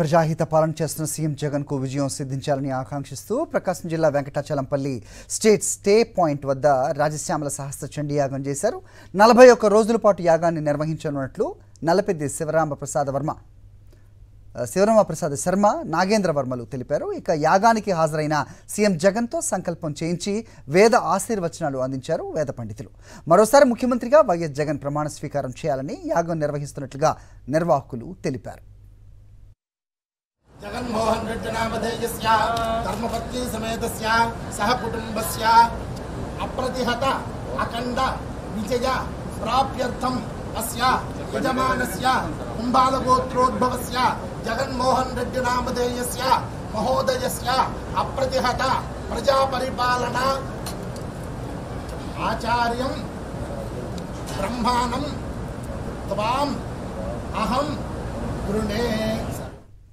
ప్రజాహిత పాలన చేస్తున్న సీఎం జగన్కు విజయం సిద్ధించాలని ఆకాంక్షిస్తూ ప్రకాశం జిల్లా వెంకటాచలంపల్లి స్టేట్ స్టే పాయింట్ వద్ద రాజశ్యామల సహస్ర చండీ యాగం చేశారు. నలభై ఒక్క రోజుల పాటు యాగాన్ని నిర్వహించనున్నట్లు నల్లపెద్ది శివరామ ప్రసాద్ వర్మ శివరామ ప్రసాద్ శర్మ నాగేంద్ర వర్మలు తెలిపారు. ఇక యాగానికి హాజరైన సీఎం జగన్తో సంకల్పం చేయించి వేద ఆశీర్వచనాలు అందించారు వేద పండితులు. మరోసారి ముఖ్యమంత్రిగా వైఎస్ జగన్ ప్రమాణ స్వీకారం చేయాలని యాగం నిర్వహిస్తున్నట్లుగా నిర్వాహకులు తెలిపారు. मोहन रेड्डी नामधेयस्य धर्मपत्नी समेतस्य, सह कुटुम्बस्य अप्रतिहत अखण्ड विजय प्राप्यर्थम् अस्य जगन्मोहन रेड्डी नामधेयस्य महोदयस्य अप्रतिहत प्रजापरिपालन आचार्यं ब्रह्माणं त्वाम् अहं गृणे